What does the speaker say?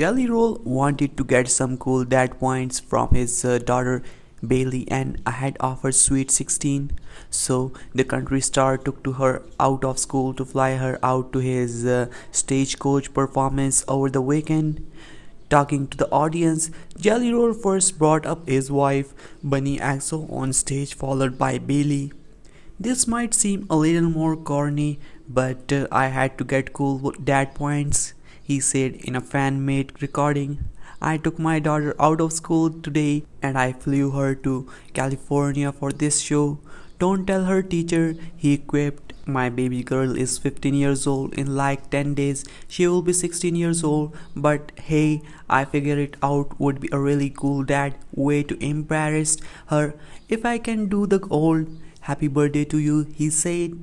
Jelly Roll wanted to get some cool dad points from his uh, daughter Bailee and I had offered Sweet 16. So the country star took to her out of school to fly her out to his uh, stagecoach performance over the weekend. Talking to the audience, Jelly Roll first brought up his wife, Bunnie XO, on stage, followed by Bailee. This might seem a little more corny, but uh, I had to get cool dad points, he said in a fan made recording. I took my daughter out of school today and I flew her to California for this show. Don't tell her teacher, he quipped. My baby girl is 15 years old. In like 10 days, she will be 16 years old. But hey, I figured it out would be a really cool dad way to embarrass her if I can do the old happy birthday to you, he said.